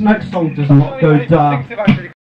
next song does not go down.